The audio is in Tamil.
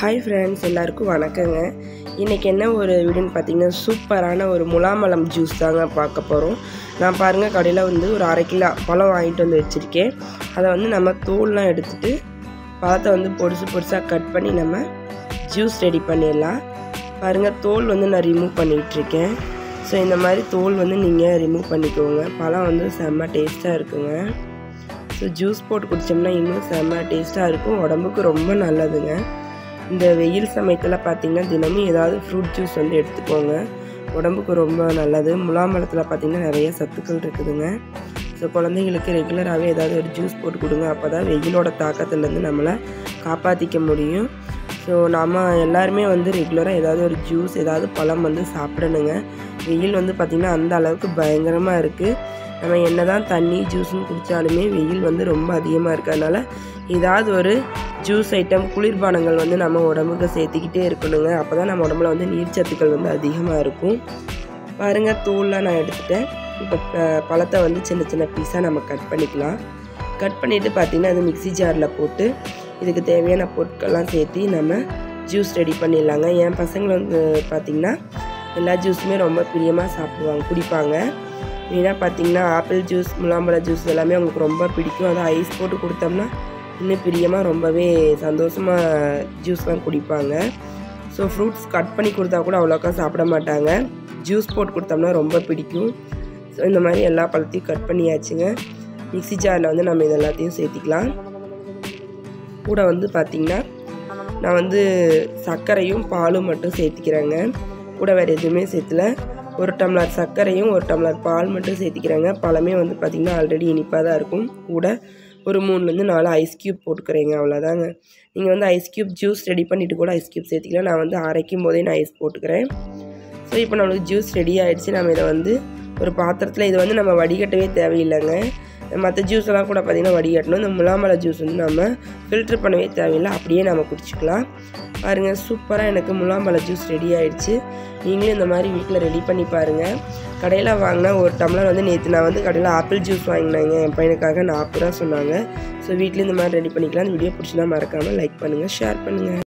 ஹாய் ஃப்ரெண்ட்ஸ் எல்லாருக்கும் வணக்கங்க. இன்றைக்கி என்ன ஒரு வீடுன்னு பார்த்தீங்கன்னா சூப்பரான ஒரு முலாமலம் ஜூஸ் தாங்க பார்க்க போகிறோம் நான் பாருங்கள் கடையில் வந்து ஒரு அரை கிலோ பழம் வாங்கிட்டு வந்து வச்சுருக்கேன். அதை வந்து நம்ம தோல்லாம் எடுத்துட்டு பழத்தை வந்து பொடிசு பொடிசாக கட் பண்ணி நம்ம ஜூஸ் ரெடி பண்ணிடலாம். பாருங்கள் தோல் வந்து நான் ரிமூவ் பண்ணிகிட்ருக்கேன் ஸோ இந்த மாதிரி தோல் வந்து நீங்கள் ரிமூவ் பண்ணிக்கோங்க. பழம் வந்து செம்ம டேஸ்ட்டாக இருக்குங்க. ஸோ ஜூஸ் போட்டு குடித்தோம்னா இன்னும் செம்ம டேஸ்ட்டாக இருக்கும். உடம்புக்கு ரொம்ப நல்லதுங்க. இந்த வெயில் சமயத்தில் பார்த்தீங்கன்னா தினமும் ஏதாவது ஃப்ரூட் ஜூஸ் வந்து எடுத்துக்கோங்க. உடம்புக்கு ரொம்ப நல்லது. முலாம்பழத்தில் பார்த்தீங்கன்னா நிறைய சத்துக்கள் இருக்குதுங்க. ஸோ குழந்தைங்களுக்கு ரெகுலராகவே ஏதாவது ஒரு ஜூஸ் போட்டு கொடுங்க. அப்போ தான் வெயிலோட தாக்கத்துலேருந்து நம்மளை காப்பாற்றிக்க முடியும். ஸோ நாம் எல்லாருமே வந்து ரெகுலராக ஏதாவது ஒரு ஜூஸ் ஏதாவது பழம் வந்து சாப்பிடணுங்க. வெயில் வந்து பார்த்திங்கன்னா அந்த அளவுக்கு பயங்கரமாக இருக்குது நம்ம என்ன தான் தண்ணி ஜூஸ்னு குடித்தாலுமே வெயில் வந்து ரொம்ப அதிகமாக இருக்கிறதுனால ஏதாவது ஒரு ஜூஸ் ஐட்டம் குளிர்பானங்கள் வந்து நம்ம உடம்புக்கு சேர்த்துக்கிட்டே இருக்கணுங்க. அப்போ தான் நம்ம உடம்புல வந்து நீர்ச்சத்துக்கள் வந்து அதிகமாக இருக்கும். பாருங்கள் தூள்லாம் நான் எடுத்துட்டேன். இப்போ பழத்தை வந்து சின்ன சின்ன பீஸாக நம்ம கட் பண்ணிக்கலாம். கட் பண்ணிவிட்டு பார்த்திங்கன்னா அது மிக்ஸி ஜாரில் போட்டு இதுக்கு தேவையான பொருட்கள்லாம் சேர்த்து நம்ம ஜூஸ் ரெடி பண்ணிடலாங்க. என் பசங்களை வந்து பார்த்திங்கன்னா எல்லா ஜூஸுமே ரொம்ப பிரியமாக சாப்பிடுவாங்க குடிப்பாங்க. மெயினாக பார்த்திங்கன்னா ஆப்பிள் ஜூஸ் முலாம்பழ ஜூஸ் எல்லாமே அவங்களுக்கு ரொம்ப பிடிக்கும். அதை ஐஸ் போட்டு கொடுத்தோம்னா இன்னும் பிரியமாக ரொம்பவே சந்தோஷமாக ஜூஸ்லாம் குடிப்பாங்க. ஸோ ஃப்ரூட்ஸ் கட் பண்ணி கொடுத்தா கூட அவ்வளோக்கா சாப்பிட மாட்டாங்க. ஜூஸ் போட்டு கொடுத்தோம்னா ரொம்ப பிடிக்கும். ஸோ இந்த மாதிரி எல்லா பழத்தையும் கட் பண்ணியாச்சுங்க. மிக்சி ஜாரில் வந்து நம்ம இது எல்லாத்தையும் சேர்த்திக்கலாம். கூட வந்து பார்த்திங்கன்னா நான் வந்து சர்க்கரையும் பாலும் மட்டும் சேர்த்திக்கிறேங்க. கூட வேறு எதுவுமே சேர்த்துல. ஒரு டம்ளர் சர்க்கரையும் ஒரு டம்ளர் பால் மட்டும் சேர்த்திக்கிறாங்க. பழமே வந்து பார்த்திங்கன்னா ஆல்ரெடி இனிப்பாக தான் இருக்கும். கூட ஒரு மூணுலேருந்து நாலு ஐஸ் க்யூப் போட்டுக்கிறேங்க அவ்வளோதாங்க நீங்கள் வந்து ஐஸ் க்யூப் ஜூஸ் ரெடி பண்ணிவிட்டு கூட ஐஸ் க்யூப் சேர்த்திக்கலாம். நான் வந்து அரைக்கும் போதே நான் ஐஸ் போட்டுக்கிறேன். ஸோ இப்போ நம்மளுக்கு ஜூஸ் ரெடி ஆகிடுச்சு நம்ம இதை வந்து ஒரு பாத்திரத்தில் இது வந்து நம்ம வடிகட்டவே தேவையில்லைங்க. மற்ற ஜூஸ் எல்லாம் கூட பார்த்திங்கன்னா வடிகட்டணும். இந்த முலாமலை ஜூஸ் வந்து நம்ம ஃபில்ட்ரு பண்ணவே தேவையில்லை. அப்படியே நம்ம குடிச்சிக்கலாம். பாருங்கள் சூப்பராக எனக்கு முலாம்பழ ஜூஸ் ரெடி ஆயிடுச்சு. நீங்களும் இந்த மாதிரி வீட்டில் ரெடி பண்ணி பாருங்கள் கடையில் வாங்கினா ஒரு டம்ளர் வந்து நேற்று நான் வந்து கடையில் ஆப்பிள் ஜூஸ் வாங்கினாங்க. என் பையனுக்காக நாற்பது ரூபா சொன்னாங்க. ஸோ வீட்டில் இந்த மாதிரி ரெடி பண்ணிக்கலாம் இந்த வீடியோ பிடிச்சினா மறக்காமல் லைக் பண்ணுங்கள் ஷேர் பண்ணுங்கள்